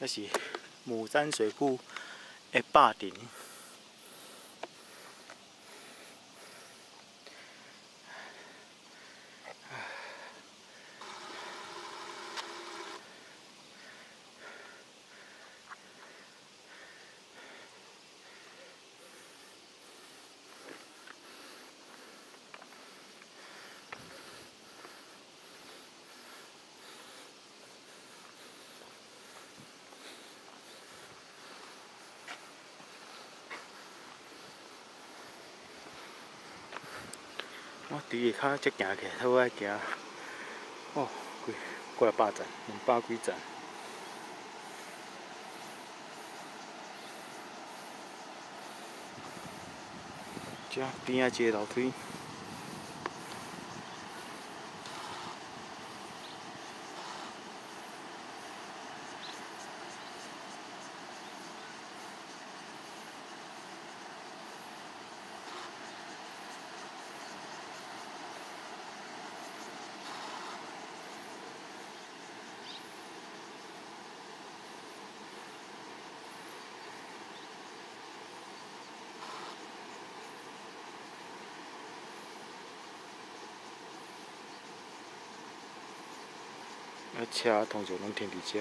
那是牡山水库的坝顶。我第二脚才行起，来，我爱行，哦，几过来百站，两百几站。这边仔一个楼梯。啊，车通常拢停伫遮。